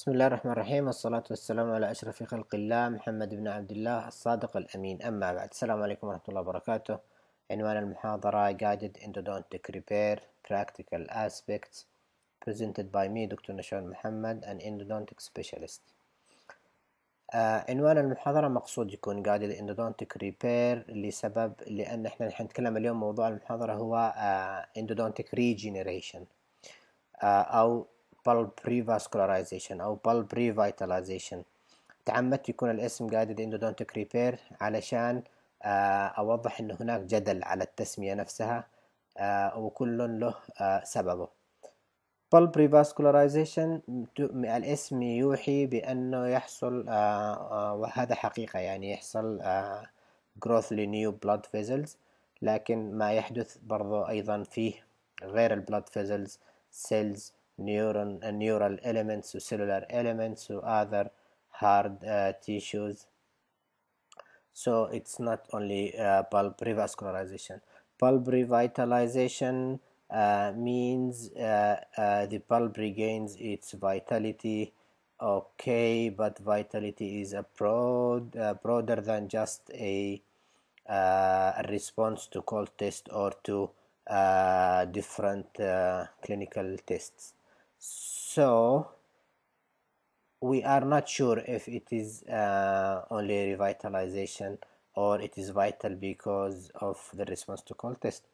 بسم الله الرحمن الرحيم. والصلاة والسلام على أشرف خلق الله محمد بن عبد الله الصادق الأمين. أما بعد السلام عليكم ورحمة الله وبركاته. عنوان المحاضرة Guided Endodontic Repair Practical Aspects presented by me دكتور نشوان محمد an endodontic specialist. آه عنوان المحاضرة مقصود يكون Guided Endodontic Repair لسبب لأن إحنا حنتكلم اليوم موضوع المحاضرة هو آه Endodontic Regeneration. آه أو bulb revascularization أو bulb revitalization تعمدت يكون الاسم guided endodontic repair علشان آه أوضح أن هناك جدل على التسمية نفسها آه وكل له آه سببه. bulb revascularization الاسم يوحي بأنه يحصل وهذا حقيقة يعني يحصل growth لنيو blood vessels لكن ما يحدث برضو أيضا فيه غير البلاد vessels cells neuron uh, neural elements و cellular elements و other hard uh, tissues. So it's not only uh, bulb revascularization. Pulp revitalization uh, means uh, uh, the pulp regains its vitality. Okay but vitality is a broad broader than just a, uh, response to cold test or to uh, different uh, clinical tests so we are not sure if it is uh, only revitalization or it is vital because of the response to cold test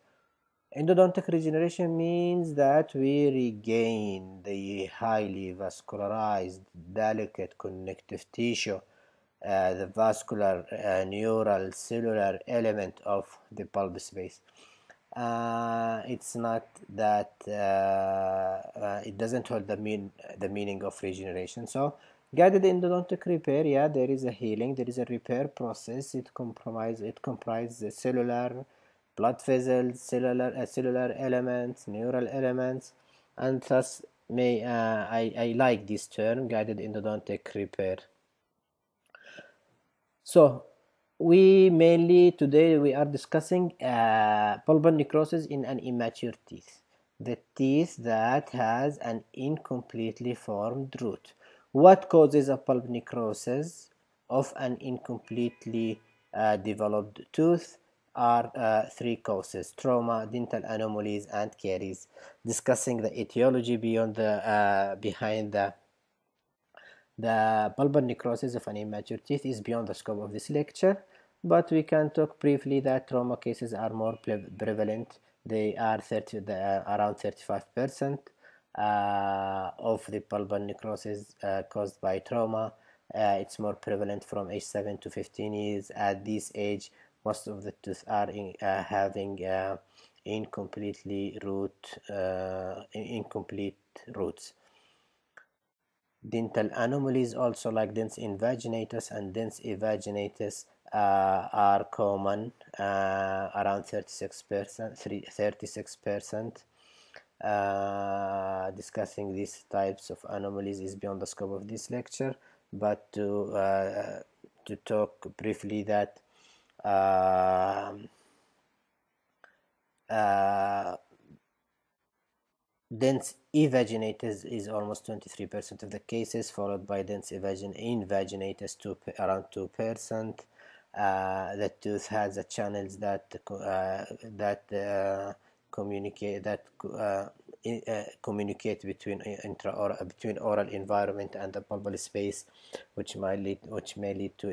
endodontic regeneration means that we regain the highly vascularized delicate connective tissue uh, the vascular uh, neural cellular element of the pulp space uh, it's not that uh, uh, it doesn't hold the mean the meaning of regeneration. So guided endodontic repair. Yeah there is a healing there is a repair process. It compromise it comprises cellular blood vessels cellular uh, cellular elements neural elements. And thus may uh, I, I like this term guided endodontic repair. So we mainly today we are discussing uh, pulpal necrosis in an immature teeth. The teeth that has an incompletely formed root. What causes a pulp necrosis of an incompletely uh, developed tooth are uh, three causes trauma dental anomalies and caries. Discussing the etiology beyond the uh, behind the the pulpal necrosis of an immature teeth is beyond the scope of this lecture, but we can talk briefly that trauma cases are more prevalent. They are 30, they are around 35% uh, of the pulpal necrosis uh, caused by trauma. Uh, it's more prevalent from age 7 to 15 years. At this age, most of the teeth are in, uh, having uh, incompletely root, uh, incomplete roots dental anomalies also like dens invaginatus and dens invaginatus uh, are common uh, around 36 percent 36 percent. Uh, discussing these types of anomalies is beyond the scope of this lecture but to uh, to talk briefly that um, uh, dens evaginatus is almost 23% of the cases, followed by dens invaginatus to around 2%. Uh, the tooth has a channels that uh, that uh, communicate that uh, in, uh, communicate between intra or between oral environment and the bulbal space, which might lead which may lead to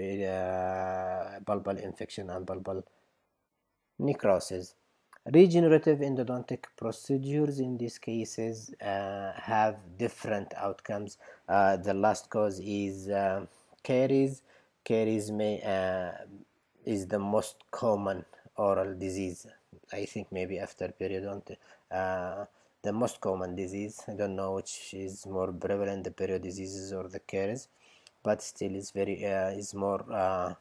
bulbal infection and bulbal necrosis. Regenerative endodontic procedures in these cases uh, have different outcomes. Uh, the last cause is uh, caries. Caries may is the most common oral disease. I think maybe after periodontitis, the most common disease. I don't know which is more prevalent, the period diseases or the caries, but still is very is more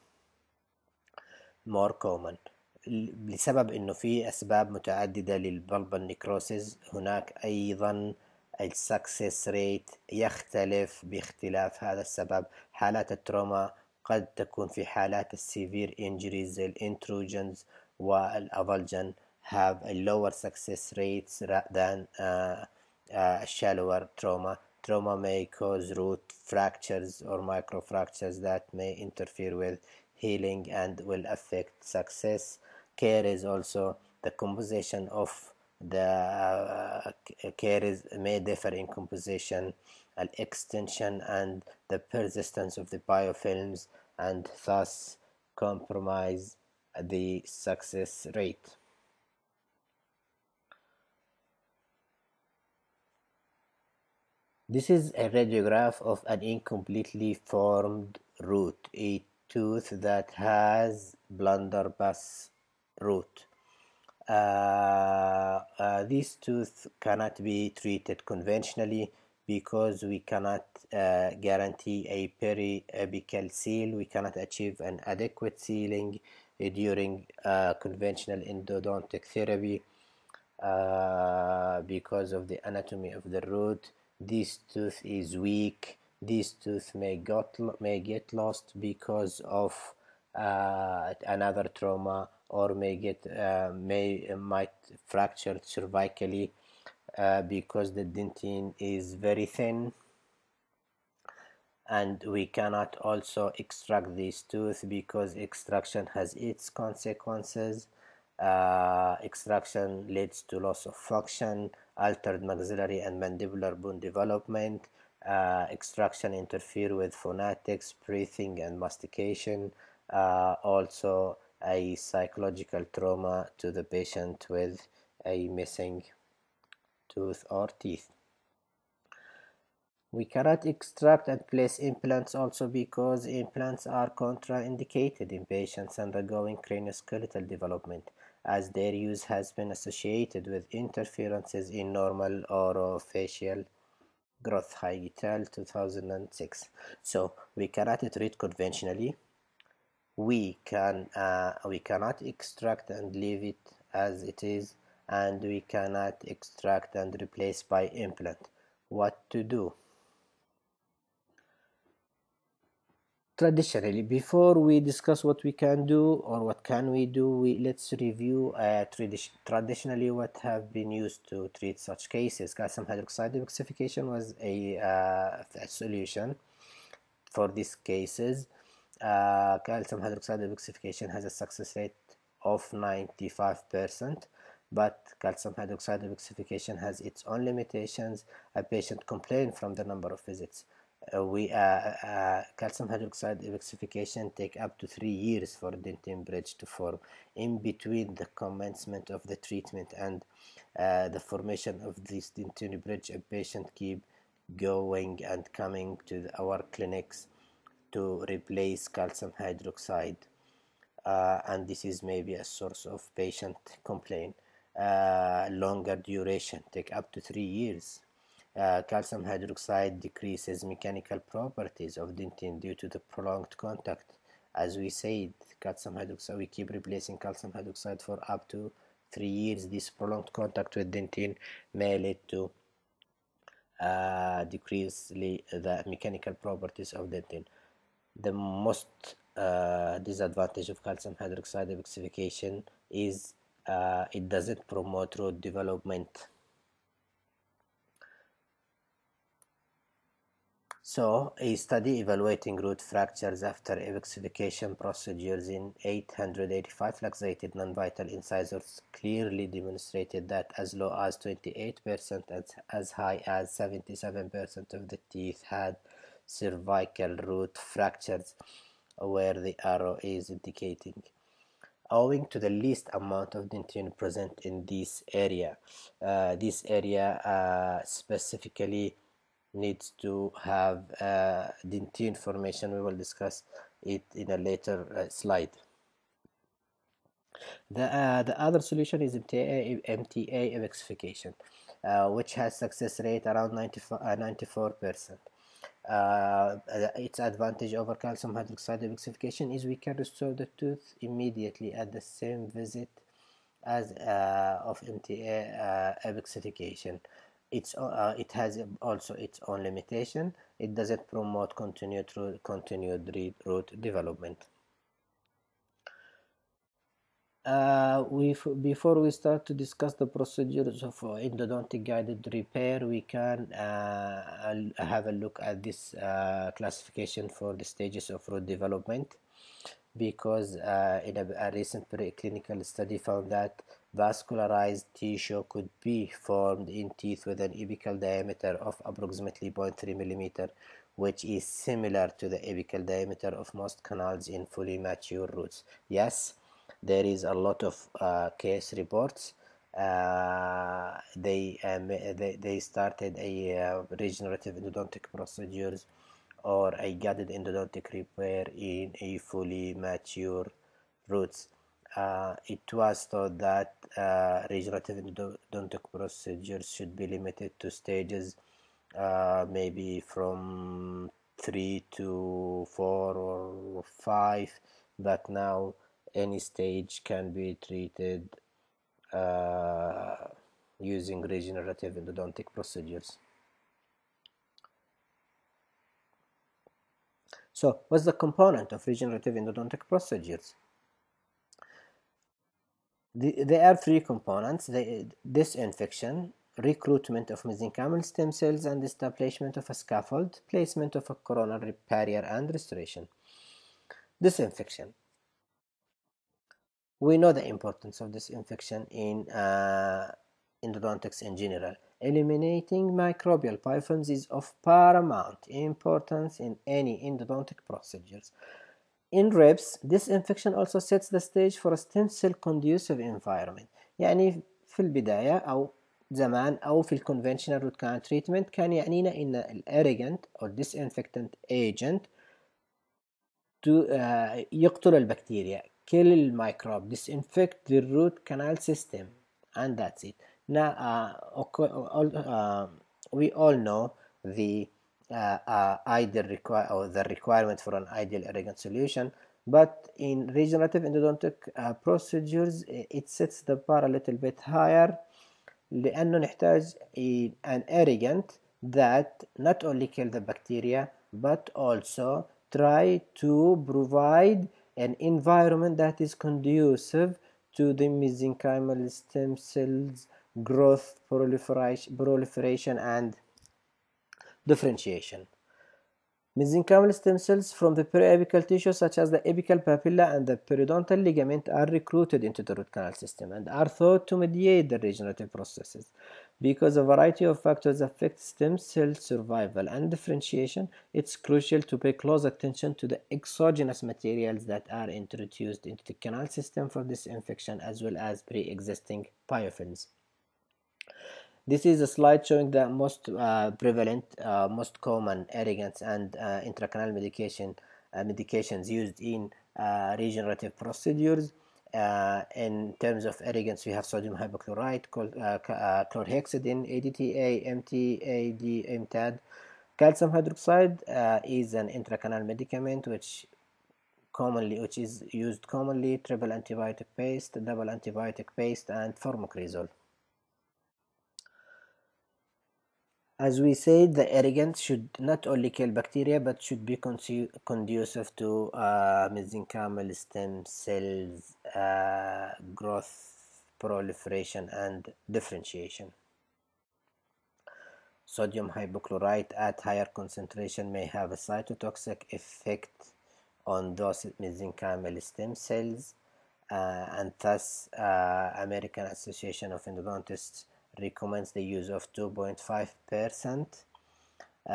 more common. لسبب انه في اسباب متعددة للبلبل نيكروسيس هناك أيضا السكسس ريت يختلف باختلاف هذا السبب حالات التروما قد تكون في حالات السيفير انجريز الانتروجنز والافلجن have a lower success rates than uh, uh, shallower trauma trauma may cause root fractures or microfractures that may interfere with healing and will affect success. Caries also the composition of the uh, caries may differ in composition, and extension, and the persistence of the biofilms, and thus compromise the success rate. This is a radiograph of an incompletely formed root, a tooth that has blunderbuss root. Uh, uh, this tooth cannot be treated conventionally because we cannot uh, guarantee a peri-apical seal. We cannot achieve an adequate sealing during uh, conventional endodontic therapy uh, because of the anatomy of the root. This tooth is weak. This tooth may got may get lost because of another trauma or may get uh, may uh, might fracture cervically uh, because the dentine is very thin. And we cannot also extract this tooth because extraction has its consequences. Uh, extraction leads to loss of function altered maxillary and mandibular bone development. Uh, extraction interfere with phonetics breathing and mastication. Uh, also a psychological trauma to the patient with a missing tooth or teeth. We cannot extract and place implants also because implants are contraindicated in patients undergoing cranioskeletal development as their use has been associated with interferences in normal orofacial growth. Hygitel 2006 so we cannot treat conventionally we can uh, we cannot extract and leave it as it is and we cannot extract and replace by implant. What to do? Traditionally before we discuss what we can do or what can we do we let's review uh, tradi traditionally what have been used to treat such cases. Calcium hydroxide detoxification was a, uh, a solution for these cases uh, calcium hydroxide detoxification has a success rate of 95% but calcium hydroxide detoxification has its own limitations. A patient complain from the number of visits. Uh, we uh, uh, calcium hydroxide detoxification take up to three years for dentin bridge to form. In between the commencement of the treatment and uh, the formation of this dentin bridge a patient keep going and coming to the, our clinics to replace calcium hydroxide uh, and this is maybe a source of patient complaint. Uh, longer duration take up to three years. Uh, calcium hydroxide decreases mechanical properties of dentin due to the prolonged contact. As we said calcium hydroxide we keep replacing calcium hydroxide for up to three years. This prolonged contact with dentin may lead to uh, decrease the mechanical properties of dentin the most uh, disadvantage of calcium hydroxide detoxification is uh, it doesn't promote root development. So, a study evaluating root fractures after apexification procedures in 885 luxated non-vital incisors clearly demonstrated that as low as 28% and as high as 77% of the teeth had cervical root fractures where the arrow is indicating. Owing to the least amount of dentin present in this area uh, this area uh, specifically needs to have uh, dentin formation. We will discuss it in a later uh, slide. The, uh, the other solution is MTA, MTA apexification, uh, which has success rate around 94, 94%. Uh, its advantage over calcium hydroxide apexification is we can restore the tooth immediately at the same visit as uh, of MTA uh. It's, uh, it has also its own limitation. It doesn't promote continued continued root development. Uh, we before we start to discuss the procedures of uh, endodontic guided repair we can uh, have a look at this uh, classification for the stages of root development. Because uh, in a, a, recent preclinical study found that vascularized tissue could be formed in teeth with an apical diameter of approximately 0.3 millimeter which is similar to the apical diameter of most canals in fully mature roots. Yes there is a lot of uh, case reports uh, they, um, they they started a uh, regenerative endodontic procedures or a guided endodontic repair in a fully mature roots. Uh, it was thought that uh, regenerative endodontic procedures should be limited to stages uh, maybe from 3 to 4 or 5 but now any stage can be treated uh, using regenerative endodontic procedures. So what's the component of regenerative endodontic procedures? The, there are three components, the, disinfection, recruitment of mesenchymal stem cells and establishment of a scaffold, placement of a coronal barrier and restoration. Disinfection we know the importance of disinfection in uh, endodontics in general. Eliminating microbial pathogens is of paramount importance in any endodontic procedures. In ribs, disinfection also sets the stage for a stem cell conducive environment. يعني في البداية أو زمان أو في الconventional root canal treatment كان يعنينا إن agent أو disinfectant agent to, uh, يقتل البكتيريا kill الميكروب disinfect the root canal system and that's it now uh, uh, we all know the uh, uh, ideal require or the requirement for an ideal arrogant solution but in regenerative endodontic uh, procedures it sets the bar a little bit higher لأنه نحتاج an arrogant that not only kill the bacteria but also try to provide an environment that is conducive to the mesenchymal stem cells growth proliferation, proliferation and differentiation Mesenchymal stem cells from the periapical tissue such as the apical papilla and the periodontal ligament are recruited into the root canal system and are thought to mediate the regenerative processes. Because a variety of factors affect stem cell survival and differentiation, it's crucial to pay close attention to the exogenous materials that are introduced into the canal system for disinfection as well as pre-existing biofilms. This is a slide showing the most uh, prevalent, uh, most common irrigants and uh, intracanal medication uh, medications used in uh, regenerative procedures. Uh, in terms of irrigants, we have sodium hypochlorite, uh, uh, chlorhexidine, EDTA, MTAD, MTAD. Calcium hydroxide uh, is an intracanal medicament which commonly which is used commonly triple antibiotic paste, double antibiotic paste, and formocresol. As we said, the irrigant should not only kill bacteria but should be conducive to uh, mesenchymal stem cells uh, growth, proliferation, and differentiation. Sodium hypochlorite at higher concentration may have a cytotoxic effect on those mesenchymal stem cells, uh, and thus uh, American Association of Endodontists recommends the use of 2.5%. Uh,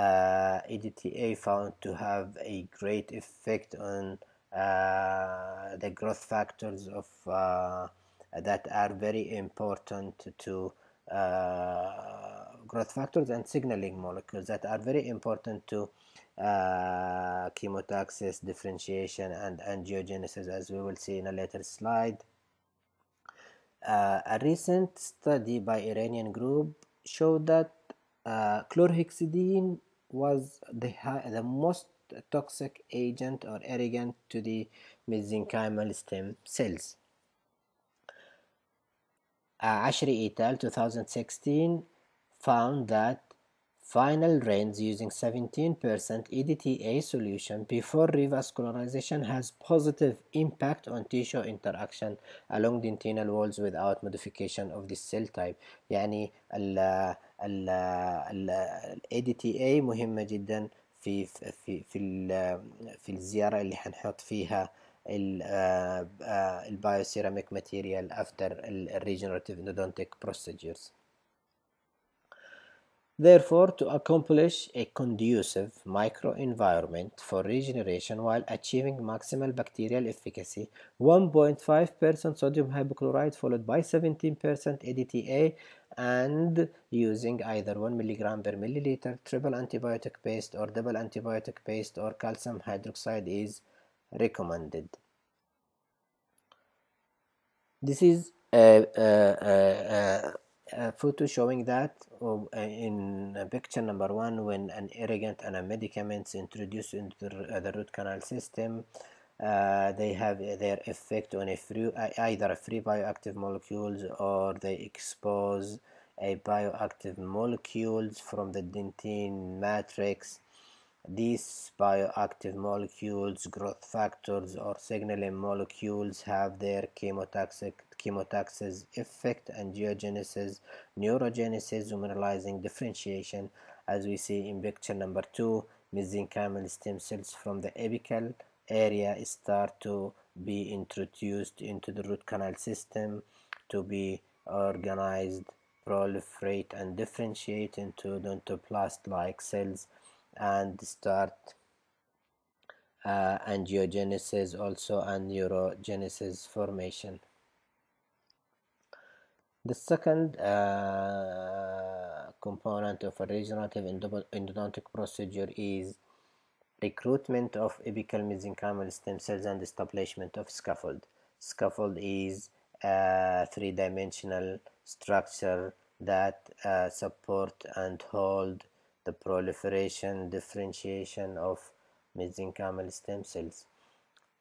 EDTA found to have a great effect on uh, the growth factors of uh, that are very important to uh, growth factors and signaling molecules that are very important to uh, chemotaxis, differentiation, and angiogenesis, as we will see in a later slide. Uh, a recent study by Iranian group showed that uh, chlorhexidine was the, the most toxic agent or irrigant to the mesenchymal stem cells. Uh, Ashri et al. 2016 found that Final drains using 17% EDTA solution before revascularization has positive impact on tissue interaction along dentinal walls without modification of the cell type يعني ال ال ال EDTA مهمة جدا في في في في الزيارة اللي حنحط فيها البايوسيراميك ماتيريال after الريجنراتيف endodontic procedures Therefore, to accomplish a conducive microenvironment for regeneration while achieving maximal bacterial efficacy, 1.5% sodium hypochlorite followed by 17% EDTA and using either 1 mg per milliliter triple antibiotic paste or double antibiotic paste or calcium hydroxide is recommended. This is a, a photo showing that in picture number one when an irrigant and a medicaments introduced into the, uh, the root canal system uh, they have their effect on a free either free bioactive molecules or they expose a bioactive molecules from the dentine matrix these bioactive molecules growth factors or signaling molecules have their chemotaxis effect angiogenesis neurogenesis mineralizing differentiation as we see in picture number two mesenchymal stem cells from the apical area start to be introduced into the root canal system to be organized proliferate and differentiate into odontoblast like cells and start uh, angiogenesis also and neurogenesis formation the second uh, component of a regenerative endodontic procedure is recruitment of apical mesenchymal stem cells and establishment of scaffold. Scaffold is a three-dimensional structure that uh, support and hold the proliferation differentiation of mesenchymal stem cells.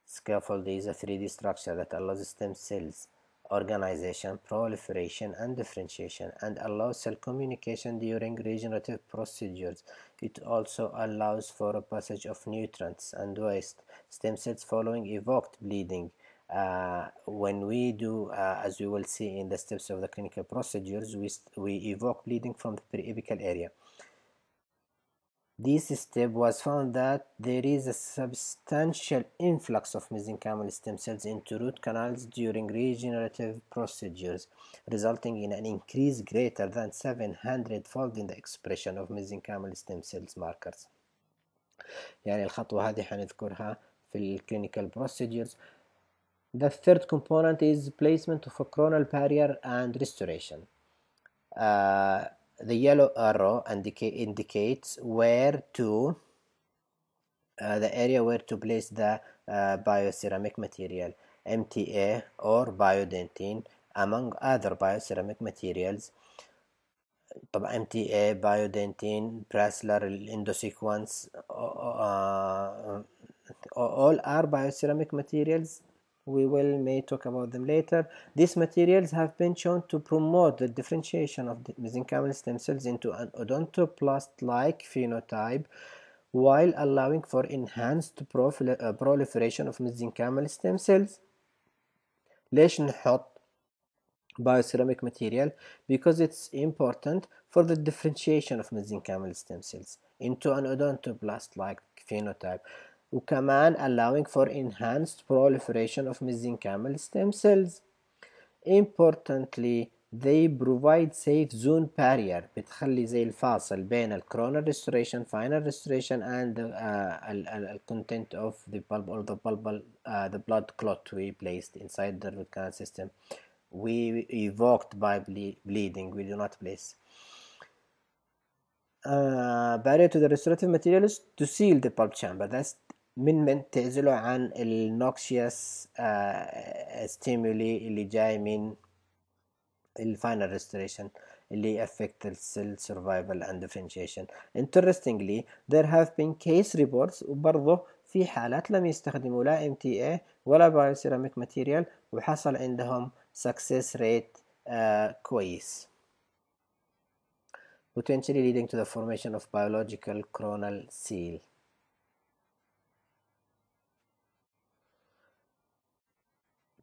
Scaffold is a 3D structure that allows stem cells organization, proliferation, and differentiation, and allows cell communication during regenerative procedures. It also allows for a passage of nutrients and waste. Stem cells following evoked bleeding. Uh, when we do, uh, as we will see in the steps of the clinical procedures, we, we evoke bleeding from the periapical area. This step was found that there is a substantial influx of mesenchymal stem cells into root canals during regenerative procedures, resulting in an increase greater than 700-fold in the expression of mesenchymal stem cells markers. يعني الخطوة هذه حنذكرها في الكلينيكال procedures. The third component is placement of a coronal barrier and restoration. Uh, the yellow arrow indicates where to uh, the area where to place the uh, bioceramic material MTA or biodentine among other bioceramic materials. طبعا MTA biodentine Brasseler EndoSequence uh, all are bioceramic materials we will may talk about them later. These materials have been shown to promote the differentiation of the mesenchymal stem cells into an odontoblast like phenotype while allowing for enhanced uh, proliferation of mesenchymal stem cells. ليش نحط bioceramic material because it's important for the differentiation of mesenchymal stem cells into an odontoblast like phenotype وكمان allowing for enhanced proliferation of mesenchymal stem cells. Importantly, they provide safe zone barrier بتخلي زي الفاصل بين ال coronal restoration, final restoration and uh, ال content of the bulb or the bulbal uh, the blood clot we placed inside the root canal system. We evoked by ble bleeding, we do not place. Uh, barrier to the restorative materials to seal the pulp chamber. That's من من تعزله عن النوكشيوس ستيمولي اللي جاي من الفاينل ريستوريشن اللي affect the cell survival and differentiation. Interestingly, there have been case reports وبرضه في حالات لم يستخدموا لا MTA ولا bioceramic material وحصل عندهم success rate uh, كويس. potentially leading to the formation of biological coronal seal.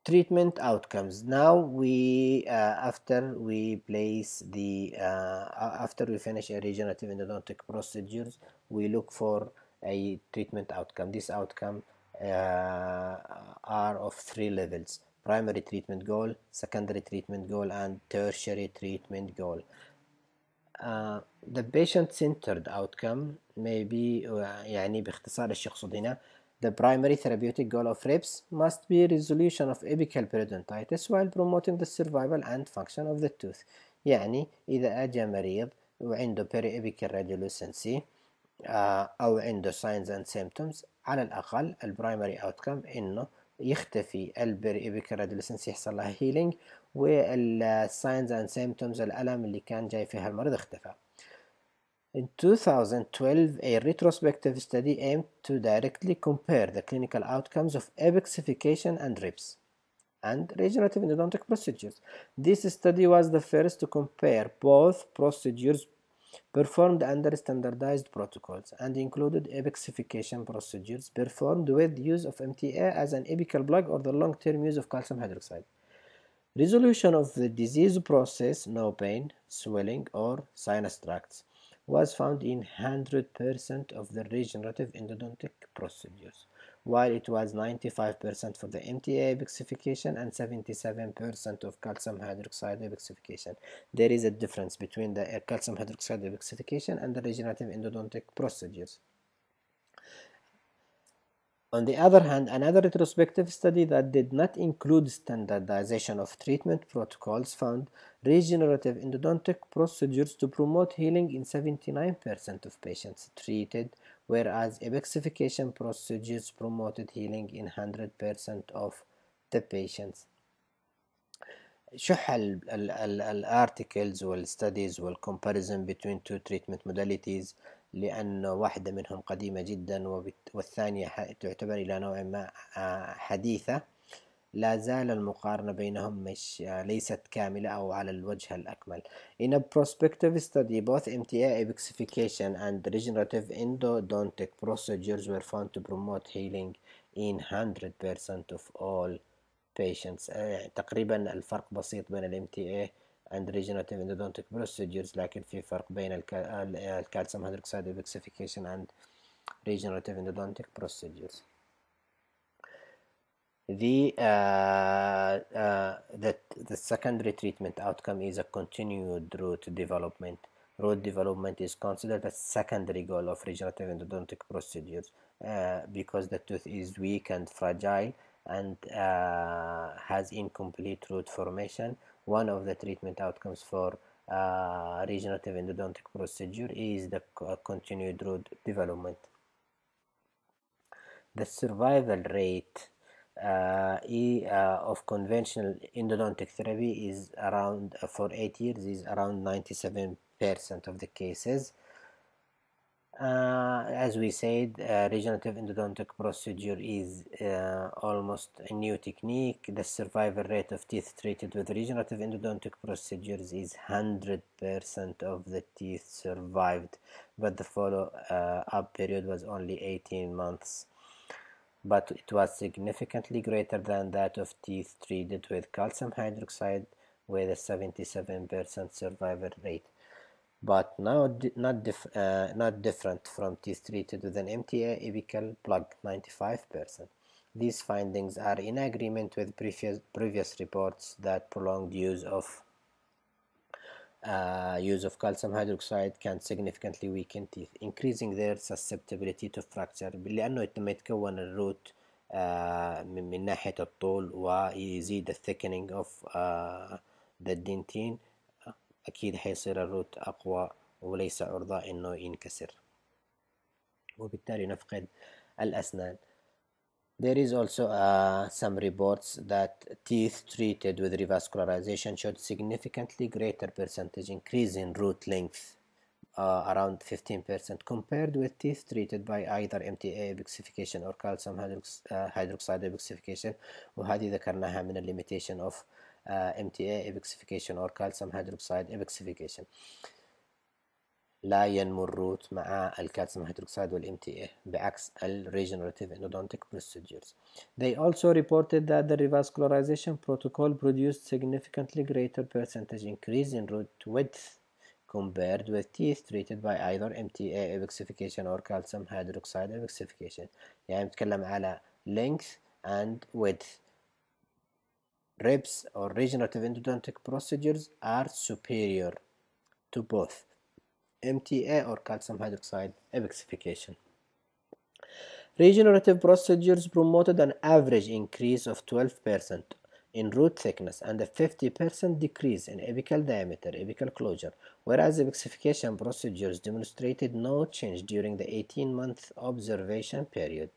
treatment outcomes now we uh, after we place the uh, after we finish a regenerative endodontic procedures we look for a treatment outcome this outcome uh, are of three levels primary treatment goal secondary treatment goal and tertiary treatment goal uh, the patient centered outcome may be يعني باختصار ايش يقصد هنا the primary therapeutic goal of RIPS must be resolution of apical periodontitis while promoting the survival and function of the tooth يعني إذا أجى مريض وعنده periapical radiolucency أو عنده signs and symptoms على الأقل البرايمري outcome إنه يختفي البريبيكال radiolucency يحصل لها healing والsigns and symptoms الألم اللي كان جاي فيها المريض اختفى In 2012, a retrospective study aimed to directly compare the clinical outcomes of apexification and RIPS and regenerative endodontic procedures. This study was the first to compare both procedures performed under standardized protocols and included apexification procedures performed with use of MTA as an apical plug or the long-term use of calcium hydroxide. Resolution of the disease process, no pain, swelling, or sinus tracts was found in 100% of the regenerative endodontic procedures, while it was 95% for the MTA apexification and 77% of calcium hydroxide apexification. There is a difference between the uh, calcium hydroxide apexification and the regenerative endodontic procedures. On the other hand, another retrospective study that did not include standardization of treatment protocols found regenerative endodontic procedures to promote healing in 79% of patients treated, whereas apexification procedures promoted healing in 100% of the patients. شح studies والstudies والcomparison between two treatment modalities لأن واحدة منهم قديمة جدا والثانية تعتبر إلى نوع ما حديثة لا زال المقارنة بينهم مش ليست كاملة أو على الوجه الأكمل. In a prospective study, both MTA apexification and regenerative endodontic procedures were found to promote healing in 100% of all patients. تقريبا الفرق بسيط بين ال MTA and regenerative endodontic procedures لكن في فرق بين الكالسيوم hydroxide apexification and regenerative endodontic procedures. The, uh, uh, the, the secondary treatment outcome is a continued root development. Root development is considered a secondary goal of regenerative endodontic procedures uh, because the tooth is weak and fragile and uh, has incomplete root formation one of the treatment outcomes for uh, regenerative endodontic procedure is the continued root development. The survival rate uh, e, uh, of conventional endodontic therapy is around uh, for 8 years is around 97% of the cases uh, as we said, uh, regenerative endodontic procedure is uh, almost a new technique. The survival rate of teeth treated with regenerative endodontic procedures is 100% of the teeth survived, but the follow-up period was only 18 months. But it was significantly greater than that of teeth treated with calcium hydroxide with a 77% survival rate but now not, dif uh, not different from teeth treated with an MTA apical plug 95%. These findings are in agreement with previous, previous reports that prolonged use of uh, use of calcium hydroxide can significantly weaken teeth, increasing their susceptibility to fracture لأنه لما يتكون الروت uh, من ناحية الطول ويزيد the thickening of uh, the dentine أكيد حيصير الروت أقوى وليس عرضة إنه ينكسر وبالتالي نفقد الأسنان There is also uh, some reports that teeth treated with revascularization showed significantly greater percentage increase in root length uh, around 15% compared with teeth treated by either MTA apexification or calcium hydrox uh, hydroxide apexification وهذه ذكرناها من limitation of uh, Uh, MTA apexification or calcium hydroxide apexification لا ينمو مع الكالسيوم hydroxide والMTA تي the بعكس الريجنراتيف endodontic procedures. They also reported that the revascularization protocol produced significantly greater percentage increase in root width compared with teeth treated by either MTA apexification or calcium hydroxide apexification. يعني بتكلم على length and width ribs or regenerative endodontic procedures are superior to both MTA or calcium hydroxide apexification. Regenerative procedures promoted an average increase of 12% in root thickness and a 50% decrease in apical diameter, apical closure, whereas apexification procedures demonstrated no change during the 18-month observation period.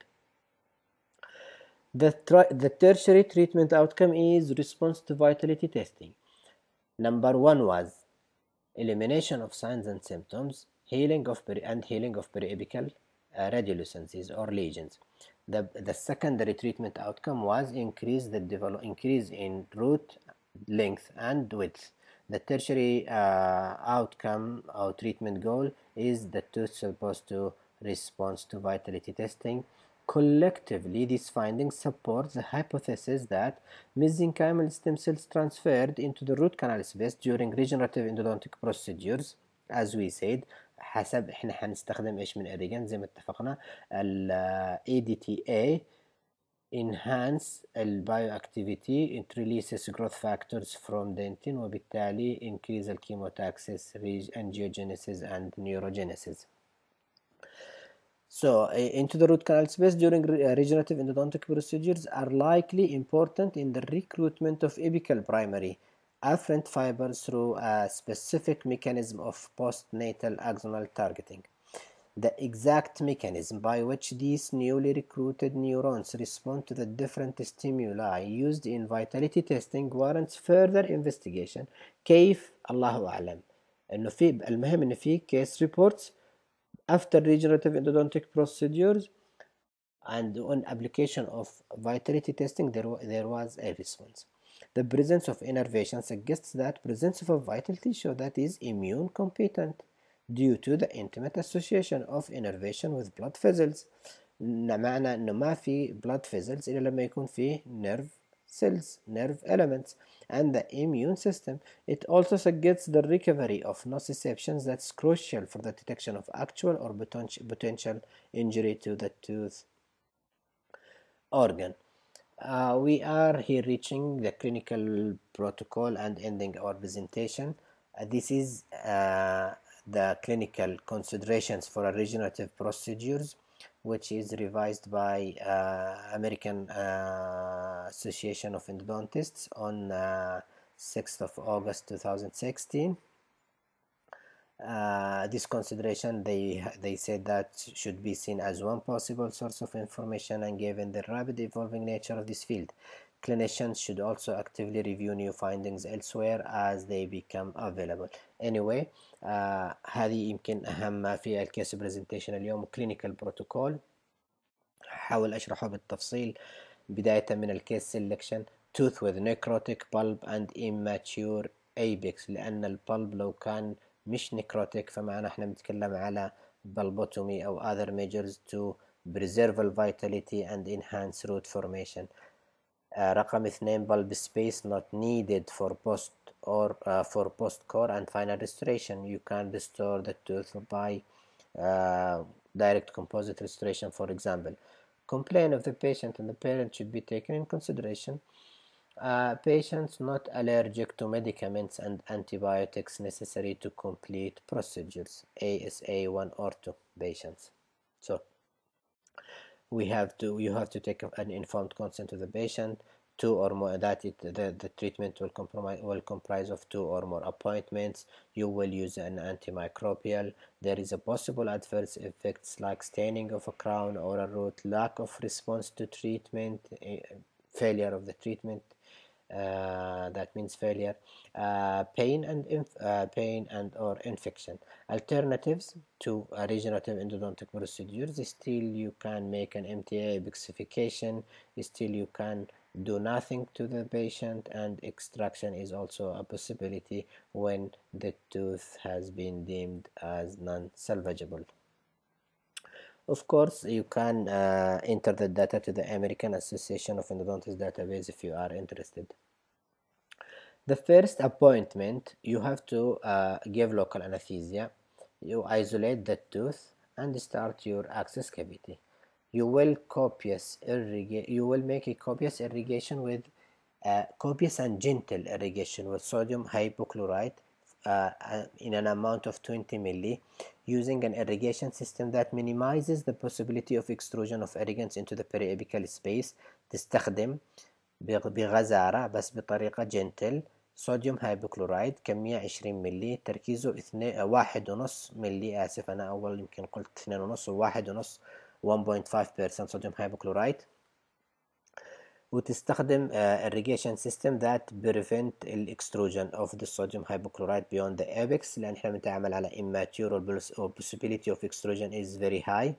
The, the tertiary treatment outcome is response to vitality testing. Number one was elimination of signs and symptoms, healing of and healing of periapical uh, radiolucencies or lesions. The, the secondary treatment outcome was increase the develop, increase in root length and width. The tertiary uh, outcome or treatment goal is the tooth supposed to response to vitality testing. Collectively, these findings support the hypothesis that mesenchymal stem cells transferred into the root canal space during regenerative endodontic procedures as we said حسب احنا هنستخدم ايش من اريجن زي ما اتفقنا ال EDTA enhance bioactivity it releases growth factors from dentin وبالتالي increase الكيموتاxis angiogenesis and neurogenesis. So, into the root canal space during regenerative endodontic procedures are likely important in the recruitment of apical primary afferent fibers through a specific mechanism of postnatal axonal targeting. The exact mechanism by which these newly recruited neurons respond to the different stimuli used in vitality testing warrants further investigation. كيف الله أعلم إنه في المهم إنه في case reports after regenerative endodontic procedures and on application of vitality testing there, there was a response. The presence of innervation suggests that presence of a vital tissue that is immune competent due to the intimate association of innervation with blood vessels معنى انه ما في blood vessels الا لما يكون فيه nerve cells nerve elements and the immune system. It also suggests the recovery of nociceptions that's crucial for the detection of actual or potential injury to the tooth organ. Uh, we are here reaching the clinical protocol and ending our presentation. Uh, this is uh, the clinical considerations for regenerative procedures which is revised by uh, American uh, Association of Endodontists on 6th uh, of August 2016 uh, this consideration they they said that should be seen as one possible source of information and given the rapid evolving nature of this field clinicians should also actively review new findings elsewhere as they become available anyway uh, هذه يمكن أهم ما في الكيس برزنتيشن اليوم clinical protocol حاول أشرحه بالتفصيل بداية من الكيس selection tooth with necrotic pulp and immature apex لأن البلب لو كان مش نكروتيك فمعنى احنا بنتكلم على bulbotomy أو other measures to preserve vitality and enhance root formation uh, رقم اثنين bulb space not needed for post or uh, for post core and final restoration you can restore the tooth by uh, direct composite restoration for example complaint of the patient and the parent should be taken in consideration uh, patients not allergic to medicaments and antibiotics necessary to complete procedures ASA 1 or 2 patients so we have to you have to take an informed consent of the patient. Two or more that it, the, the treatment will compromise will comprise of two or more appointments. You will use an antimicrobial. There is a possible adverse effects like staining of a crown or a root lack of response to treatment uh, failure of the treatment that means failure. Uh, pain and uh, pain and or infection. Alternatives to regenerative endodontic procedures. Still you can make an MTA apexification still you can do nothing to the patient. And extraction is also a possibility when the tooth has been deemed as non-salvageable. Of course, you can uh, enter the data to the American Association of Endodontists database if you are interested. The first appointment, you have to uh, give local anesthesia. You isolate the tooth and start your access cavity. You will copious irrigate. You will make a copious irrigation with uh, copious and gentle irrigation with sodium hypochlorite uh, uh in an amount of 20 milli using an irrigation system that minimizes the possibility of extrusion of irrigants into the periapical space. تستخدم بغزارة بس بطريقة gentle. صوديوم هايبوكلورايد كمية عشرين ملي تركيزه اثنين واحد ونص ملي آسف أنا أول يمكن قلت اثنين ونص وواحد ونص 1.5% صوديوم هايبوكلورايد وتستخدم uh, irrigation system that prevent extrusion of the sodium hypochlorite beyond the apex لأن إحنا بنتعامل على immature or possibility of extrusion is very high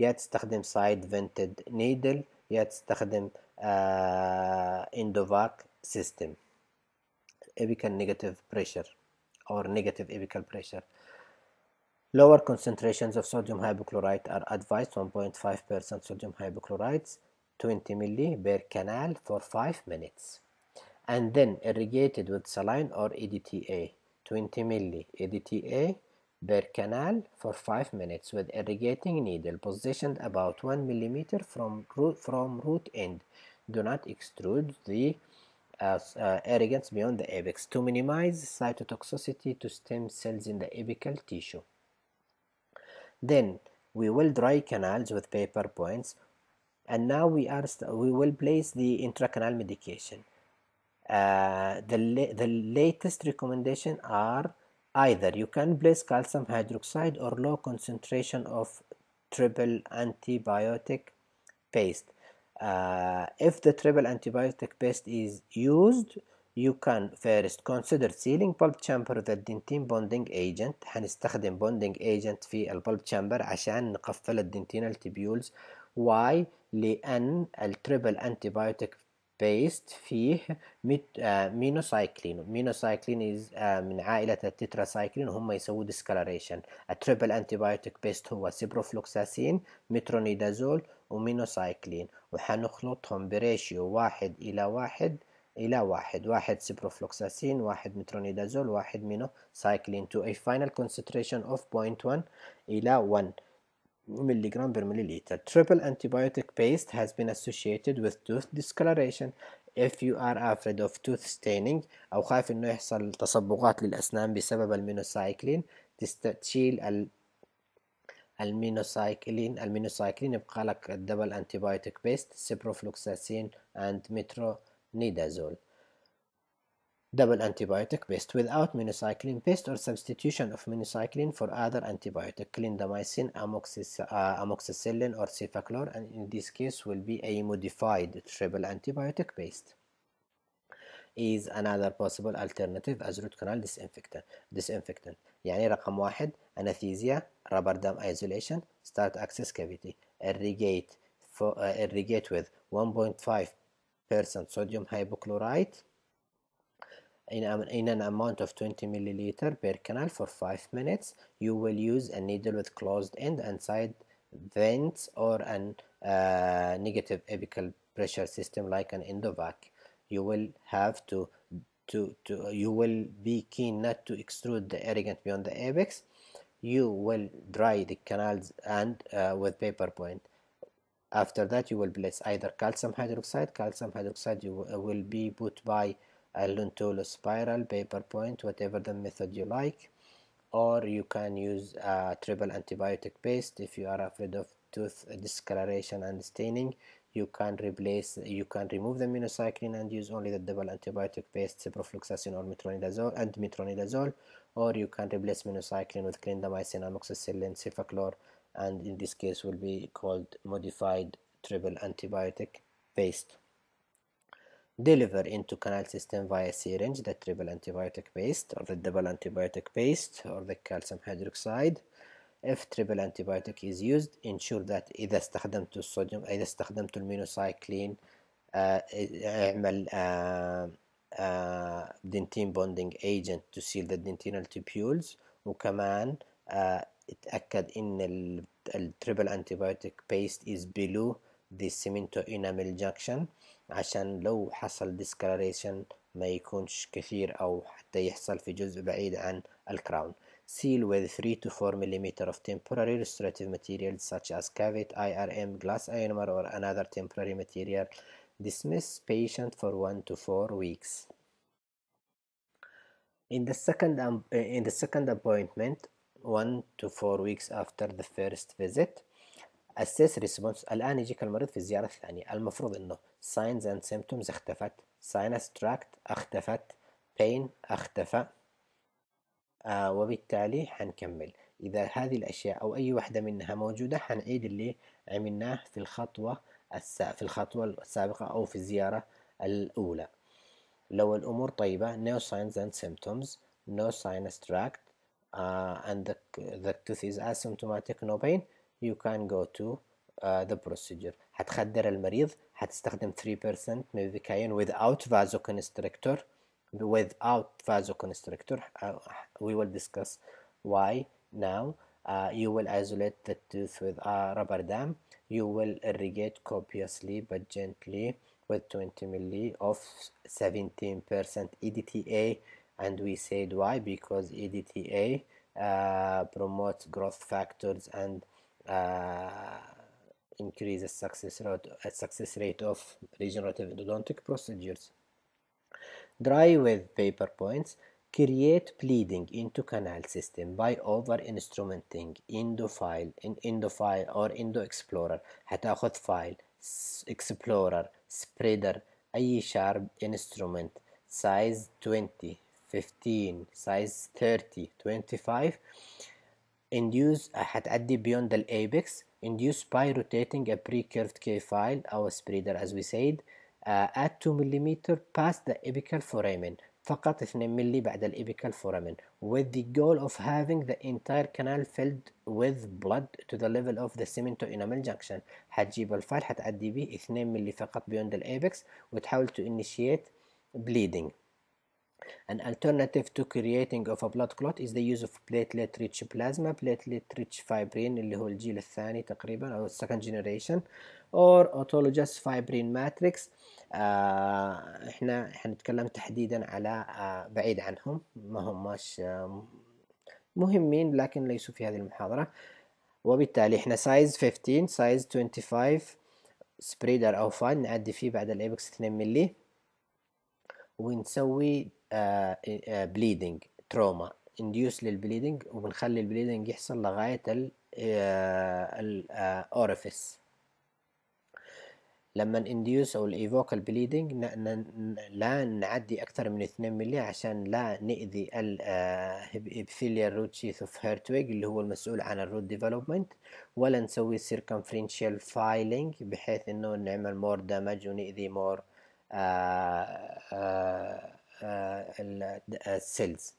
يا تستخدم side vented needle يا تستخدم uh, endovac system apical negative pressure or negative apical pressure. Lower concentrations of sodium hypochlorite are advised 1.5% sodium hypochlorite 20 milli per canal for 5 minutes and then irrigated with saline or EDTA 20 milli EDTA per canal for 5 minutes with irrigating needle positioned about 1 millimeter from root, from root end. Do not extrude the as uh, irrigants beyond the apex to minimize cytotoxicity to stem cells in the apical tissue. Then we will dry canals with paper points and now we are we will place the intracanal medication. Uh, the, la the latest recommendation are either you can place calcium hydroxide or low concentration of triple antibiotic paste uh, if the triple antibiotic paste is used you can first consider sealing pulp chamber with الدنتين bonding agent هنستخدم bonding agent في البلب chamber عشان نقفل الدنتينال tubules why لأن التريبل antibiotic بيست فيه مينوسايكلين. مينوسايكلين از من عائلة التتراسايكلين وهم يسووا ديسكالريشن التريبل انتيبايوتيك بيست هو سيبروفلوكساسين مترونيدازول ومينوسايكلين. وحنخلطهم بريشيو واحد إلى واحد إلى واحد. واحد سيبروفلوكساسين واحد مترونيدازول واحد مينوسايكلين. To a final concentration of 0.1 إلى 1 milligram per milliliter. Triple antibiotic paste has been associated with tooth discoloration. If you are afraid of tooth staining أو خايف إنه يحصل تصبغات للأسنان بسبب المينوسايكلين تشيل ال المينوسايكلين المينوسايكلين يبقى لك الدبل انتيبيوتيك بيست سيبروفلوكساسين and metronidazole double antibiotic paste without minocycline paste or substitution of minocycline for other antibiotic clindamycin amoxis, uh, amoxicillin or cefaclor and in this case will be a modified triple antibiotic paste is another possible alternative as root canal disinfectant disinfectant يعني رقم واحد anesthesia rubber dam isolation start access cavity irrigate for, uh, irrigate with 1.5% sodium hypochlorite in, um, in an amount of 20 milliliter per canal for 5 minutes. You will use a needle with closed end and side vents or an uh, negative apical pressure system like an endovac you will have to to, to you will be keen not to extrude the irrigant beyond the apex. You will dry the canals and uh, with paper point. After that you will place either calcium hydroxide. Calcium hydroxide you will be put by a spiral, paper point, whatever the method you like. Or you can use a triple antibiotic paste. If you are afraid of tooth discoloration and staining you can replace you can remove the minocycline and use only the double antibiotic paste ciprofloxacin or metronidazole and metronidazole. Or you can replace minocycline with clindamycin amoxicillin cefaclor and in this case will be called modified triple antibiotic paste deliver into canal system via syringe the triple antibiotic paste or the double antibiotic paste or the calcium hydroxide if triple antibiotic is used ensure that إذا استخدمت الصوديوم إذا استخدمت المينوسايكلين آه، اعمل دنتين بوندينج ايجنت to seal the dentinal tubules وكمان آه، اتأكد ان التريبل انتيبيوتيك بيست is below the cemento enamel junction عشان لو حصل discoloration ما يكونش كثير أو حتى يحصل في جزء بعيد عن الكراون seal with 3 to 4 mm of temporary restorative materials such as cavite, IRM, glass ionomer or another temporary material dismiss patient for 1 to 4 weeks in the second um, in the second appointment 1 to 4 weeks after the first visit assess response الآن يجيك المريض في الزيارة الثانية المفروض إنه signs and symptoms اختفت. sinus tract اختفت. pain اختفى. آه وبالتالي حنكمل. إذا هذه الأشياء أو أي واحدة منها موجودة حنعيد اللي عملناه في الخطوة. في الخطوة السابقة أو في الزيارة الأولى. لو الأمور طيبة no signs and symptoms no sinus tract uh, and the, the tooth is asymptomatic no pain you can go to the procedure حتخدر المريض حتستخدم 3% ميفيكاين without vasoconstrictor without vasoconstrictor uh, we will discuss why now uh, you will isolate the tooth with a rubber dam you will irrigate copiously but gently with 20 milli of 17% EDTA and we said why because EDTA uh, promotes growth factors and uh, increase the success rate, uh, success rate of regenerative endodontic procedures. Dry with paper points. Create bleeding into canal system by over instrumenting endofile in endofile or endo explorer هتاخد file explorer spreader أي sharp instrument size 20 15 size 30 25 induce حتعدي beyond the apex induce by rotating a pre-curved K file أو spreader as we said uh, at 2 mm past the apical foramen فقط 2 ملي بعد الابيكال foramen with the goal of having the entire canal filled with blood to the level of the cemento enamel junction حتجيب الفايل حتعدي به 2 ملي فقط beyond the apex وتحاول to initiate bleeding An alternative to creating of a blood clot is the use of platelet rich plasma, platelet rich fibrin اللي هو الجيل الثاني تقريبا أو second generation or autologous fibrin matrix. آه إحنا حنتكلم تحديدا على آه بعيد عنهم. ما هماش آه مهمين لكن ليسوا في هذه المحاضرة. وبالتالي إحنا سايز 15 سايز 25 سبريدر أو فاين نعدي فيه بعد الايبكس 2 ملي ونسوي بليدنج تروما انديوس للبليدنج وبنخلي البليدنج يحصل لغاية الاورفيس لما انديوس أو الايفوك البليدنج لا نعدي أكثر من 2 ملي عشان لا نأذي الابثيليال روت شيث اوف هيرتويج اللي هو المسؤول عن الروت ديفلوبمنت ولا نسوي سيركمفرنشال فايلينج بحيث إنه نعمل مور دامج ونأذي مور Uh, uh, cells.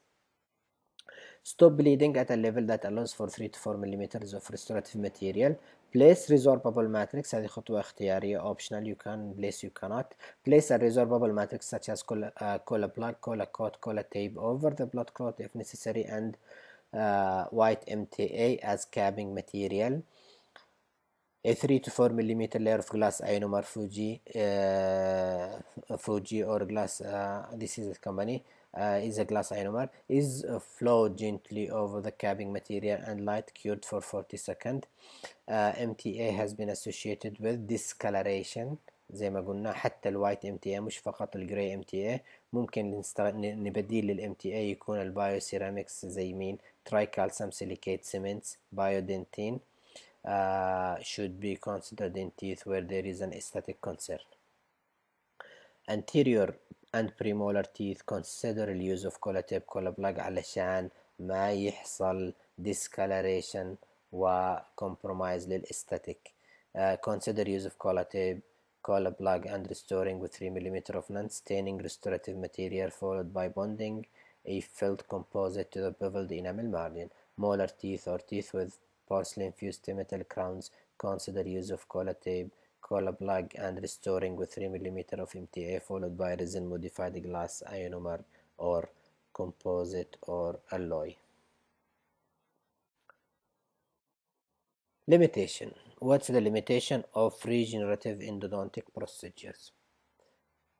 Stop bleeding at a level that allows for 3 to 4 millimeters of restorative material. Place resorbable matrix هذه خطوة اختيارية optional you can place you cannot. Place a resorbable matrix such as Colla, uh, CollaPlug, cola coat, CollaTape over the blood clot if necessary and uh, white MTA as capping material. A 3 to 4 millimeter layer of glass ionomer Fuji uh, Fuji or glass uh, this is a company uh, is a glass ionomer is uh, flowed gently over the capping material and light cured for 40 seconds uh, MTA has been associated with discoloration زي ما قلنا حتى الوايت ام تي مش فقط الجراي ام تي ممكن نبديل للام تي يكون البايو سيراميكس زي مين تراي كالسيوم سيليكيت سيمنتس بايودنتين Uh, should be considered in teeth where there is an aesthetic concern. Anterior and premolar teeth consider use of CollaTape plug علشان ما يحصل discoloration و compromise للاستاتيك uh, consider use of CollaTape plug and restoring with 3 mm of non-staining restorative material followed by bonding a felt composite to the beveled enamel margin molar teeth or teeth with porcelain fused metal crowns consider use of cola tape Coca-Cola plug and restoring with 3 mm of MTA followed by resin modified glass ionomer or composite or alloy. Limitation. What's the limitation of regenerative endodontic procedures?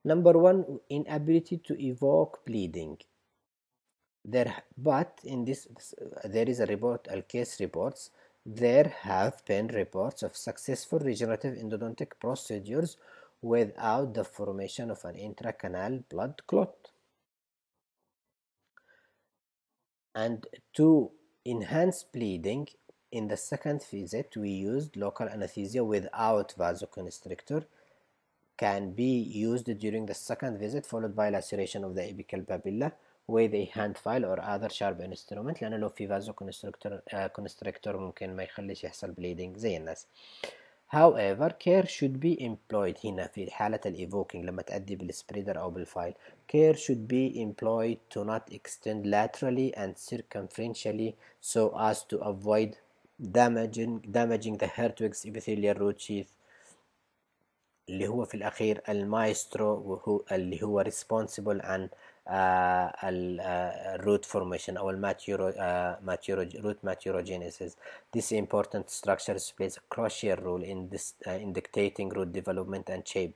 Number one, inability to evoke bleeding. There, but in this, there is a report, a case reports. There have been reports of successful regenerative endodontic procedures without the formation of an intracanal blood clot. And to enhance bleeding, in the second visit we used local anesthesia without vasoconstrictor can be used during the second visit followed by laceration of the apical papilla with a hand file or other sharp instrument لأنه لو في فازو كونستركتور كونستركتور ممكن ما يخليش يحصل bleeding زي الناس however care should be employed هنا في حالة الايفوكينج لما تأدي بالسبريدر أو بالفايل care should be employed to not extend laterally and circumferentially so as to avoid damaging damaging the Hertwig's epithelial root sheath اللي هو في الأخير المايسترو وهو اللي هو responsible عن الروت formation أو الماتيورو root maturogenesis. This important structure plays a crucial role in this uh, in dictating root development and shape.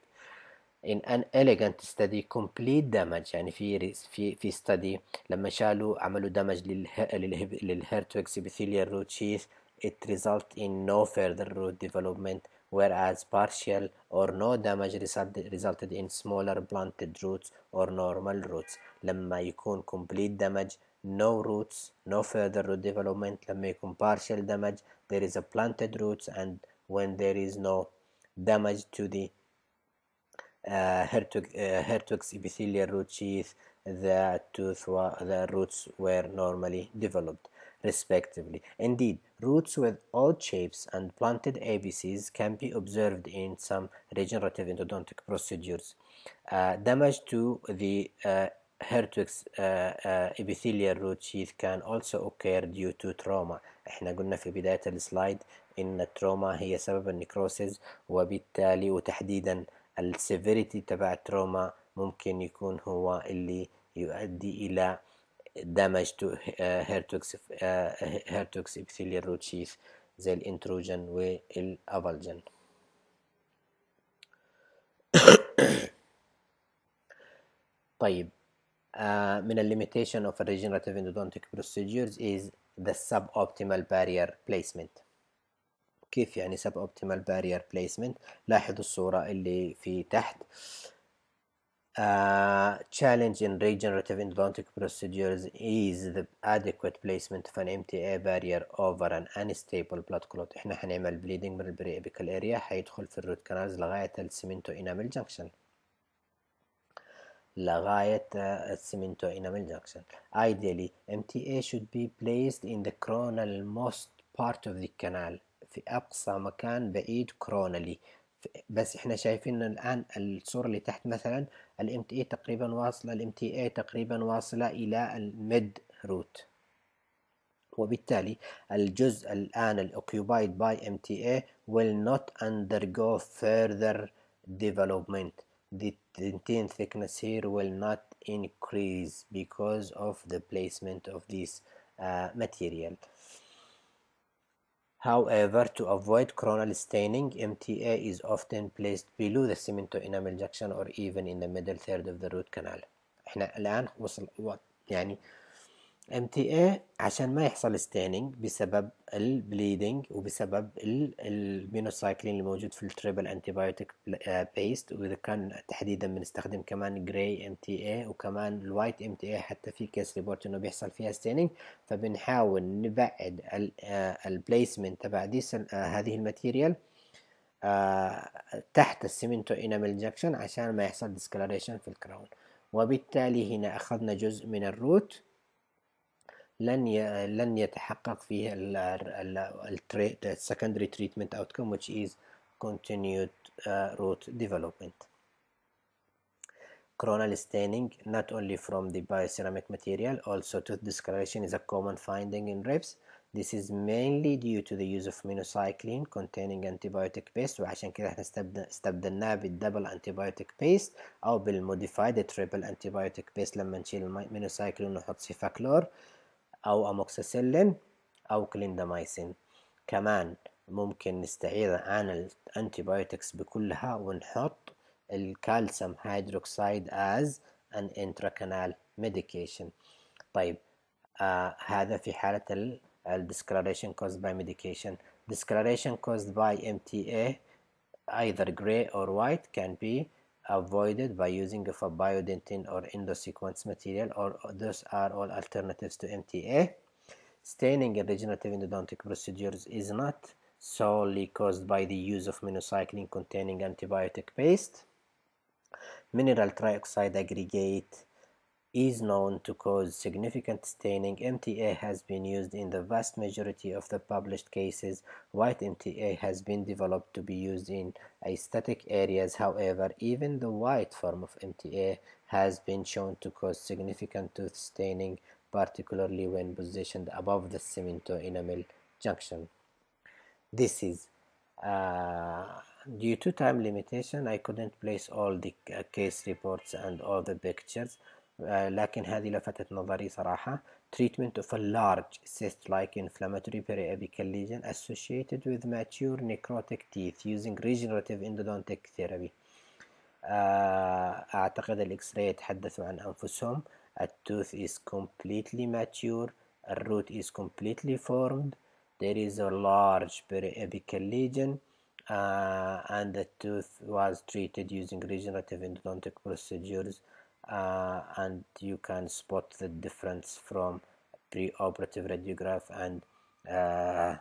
In an elegant study complete damage يعني في في في study لما شالوا عملوا damage للهيرتوكس epithelial root sheath it result in no further root development whereas partial or no damage resulted, resulted in smaller planted roots or normal roots. لما يكون complete damage no roots no further root development. لما يكون partial damage there is a planted roots and when there is no damage to the uh, Hertwig, uh, epithelial root sheath the tooth the roots were normally developed respectively. Indeed, roots with odd shapes and planted apices can be observed in some regenerative endodontic procedures. Uh, damage to the uh, uh, uh, epithelial root sheath can also occur due to trauma احنا قلنا في بداية السلايد ان التروما هي سبب النكروسيز وبالتالي وتحديدا السيفيريتي تبع التروما ممكن يكون هو اللي يؤدي الى damage to uh, Hertog's, uh, Hertog's epithelial root sheath زي الانتروجن والافالجن طيب uh, من limitation of regenerative endodontic procedures is the suboptimal barrier placement كيف يعني suboptimal barrier placement لاحظوا الصورة اللي في تحت uh, challenge in regenerative endodontic procedures is the adequate placement of an MTA barrier over an unstable blood clot إحنا حنعمل bleeding من البري apical area حيدخل في الروت كانالز لغاية السمنتو انامل جنكشن لغاية السمنتو انامل جنكشن ideally MTA should be placed in the coronal most part of the canal في أقصى مكان بعيد coronally بس إحنا شايفين الآن الصورة اللي تحت مثلا الام تي اي تقريبا واصلة الام تي اي تقريبا واصلة إلى الميد روت وبالتالي الجزء الآن الأوكيوبايد باي MTA will not undergo further development. The dentin thickness here will not increase because of the placement of this uh, material. However, to avoid coronal staining, MTA is often placed below the cemento enamel junction or even in the middle third of the root canal. احنا الآن وصل يعني MTA عشان ما يحصل ستيننج بسبب البليدنج وبسبب المينوسايكلين اللي موجود في التريبل انتيبيوتيك بيست وإذا كان تحديدا بنستخدم كمان جراي ام تي اي وكمان الوايت ام تي اي حتى في كيس ريبورت إنه بيحصل فيها ستيننج فبنحاول نبعد البليسمنت تبع ديس هذه الماتيريال تحت السيمنتو انامل جاكشن عشان ما يحصل ديسكلاريشن في الكراون وبالتالي هنا أخذنا جزء من الروت لن ي... لن يتحقق فيه ال secondary treatment outcome which is continued uh, root development. Coronal staining not only from the bioceramic material also tooth discoloration is a common finding in reps. This is mainly due to the use of minocycline containing antibiotic paste وعشان كده احنا استبدلناه بالدبل antibiotic paste أو بالموديفايد triple antibiotic paste لما نشيل المينوسايكلين ونحط سيفاكلور أو أموكسيسيلين أو كليندامايسين كمان ممكن نستعيض عن الانتيبيوتكس بكلها ونحط الكالسيوم هيدروكسيد as an intracanal medication طيب آه هذا في حالة ال discoloration caused by medication discoloration caused by MTA either gray or white can be avoided by using of a Biodentine or endosequence material or those are all alternatives to MTA staining in regenerative endodontic procedures is not solely caused by the use of minocycline containing antibiotic paste. Mineral trioxide aggregate is known to cause significant staining. MTA has been used in the vast majority of the published cases. White MTA has been developed to be used in aesthetic areas. However, even the white form of MTA has been shown to cause significant tooth staining, particularly when positioned above the cemento enamel junction. This is uh, due to time limitation I couldn't place all the case reports and all the pictures لكن هذه لفتت نظري صراحة treatment of a large cyst-like inflammatory periapical lesion associated with mature necrotic teeth using regenerative endodontic therapy أعتقد الإكس راي يتحدثوا عن أنفسهم التooth is completely mature الروot is completely formed there is a large periapical lesion uh, and the tooth was treated using regenerative endodontic procedures uh, and you can spot the difference from pre-operative radiograph and uh,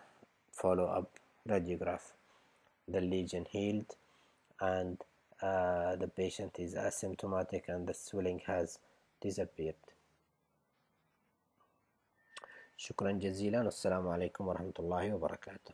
follow-up radiograph the lesion healed and uh, the patient is asymptomatic and the swelling has disappeared شكرا جزيلا والسلام عليكم ورحمة الله وبركاته